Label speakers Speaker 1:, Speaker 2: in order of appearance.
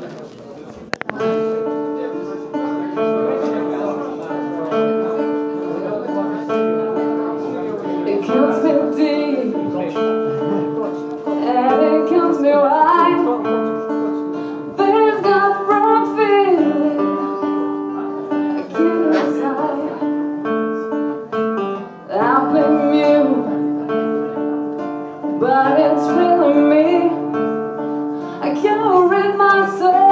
Speaker 1: Gracias. with myself.